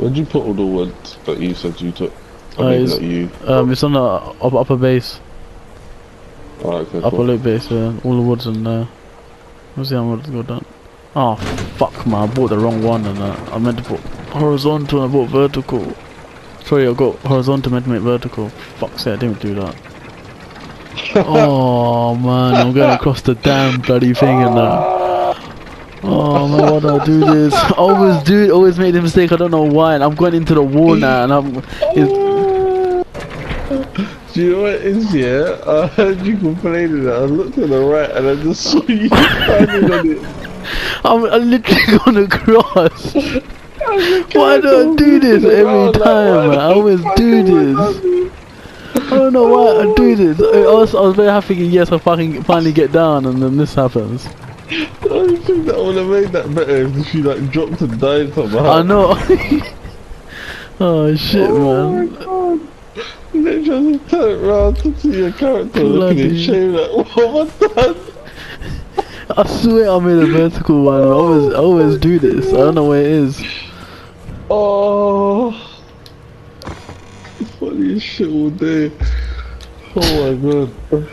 Where'd you put all the wood that you said you took? I Uh, mean, it's- you. Um, it's on the upper, upper base, Alright, okay, upper cool. loop base. Yeah, all the wood's in there. Let's see how much go down. Oh fuck, man! I bought the wrong one, and uh, I meant to put horizontal. and I bought vertical. Sorry, I got horizontal meant to make vertical. Fuck's sake, I didn't do that. oh man, I'm going across the damn bloody thing and that. Oh man, why do I do this? I always do it, always make the mistake, I don't know why, and I'm going into the wall now, and I'm... It's, Do you know what it is, yeah? I heard uh, you complaining I looked to the right and I just saw you standing on it. I'm, I'm literally going across. I Why do I do this every time, man? I always do this. I don't know why I do this. I was, I was very happy, yes, I fucking finally get down, and then this happens. I think that would have made that better if she like dropped and died somehow. I know. oh shit, Oh man. my god. Literally just turn around to see your character looking in Bloody- shame like, what have I swear I made a vertical one. I always, I always do this. I don't know where it is. Oh. Funny shit all day. Oh my god.